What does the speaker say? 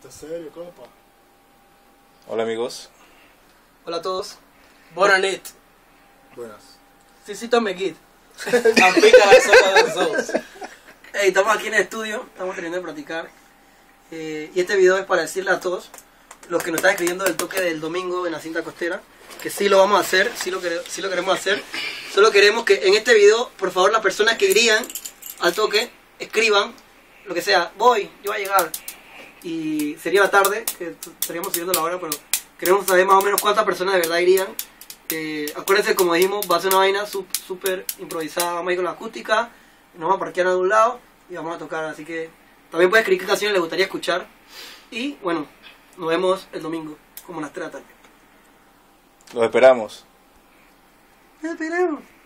Ponte serio, copa. Hola amigos. Hola a todos. Bona nit. Buenas. De sos. Hey, estamos aquí en el estudio, estamos terminando de practicar. Eh, y este video es para decirle a todos, los que nos están escribiendo del toque del domingo en la cinta costera, que sí lo vamos a hacer, sí lo, sí lo queremos hacer. Solo queremos que en este video, por favor, las personas que irían al toque, escriban lo que sea, voy, yo voy a llegar. Y sería la tarde, que estaríamos siguiendo la hora, pero queremos saber más o menos cuántas personas de verdad irían. Eh, acuérdense, como dijimos, va a ser una vaina súper improvisada. Vamos a ir con la acústica, nos vamos a parquear a un lado y vamos a tocar. Así que también pueden escribir qué canciones les gustaría escuchar. Y bueno, nos vemos el domingo, como a las 3 de la tarde. Los esperamos. Esperemos.